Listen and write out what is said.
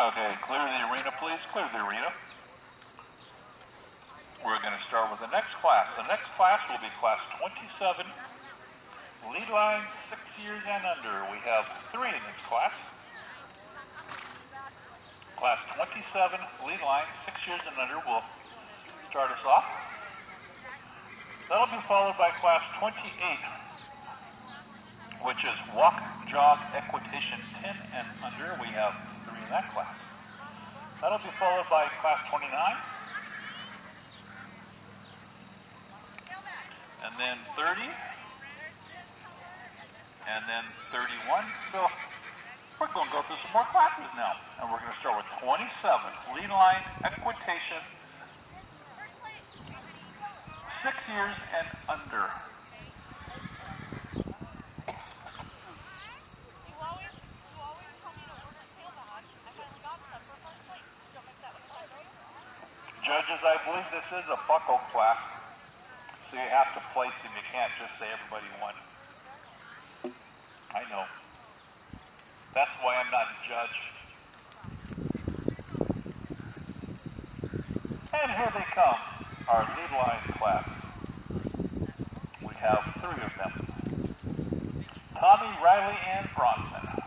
Okay, clear the arena, please. Clear the arena. We're going to start with the next class. The next class will be class 27, lead line six years and under. We have three in this class. Class 27, lead line six years and under will start us off. That'll be followed by class 28, which is walk, jog, equitation 10 and under. We have that class. That'll be followed by class 29. And then 30. And then 31. So we're going to go through some more classes now. And we're going to start with 27. Lead line, equitation, six years and under. Judges, I believe this is a buckle class. So you have to place them. You can't just say everybody won. I know. That's why I'm not a judge. And here they come, our lead line class. We have three of them. Tommy, Riley, and Bronson.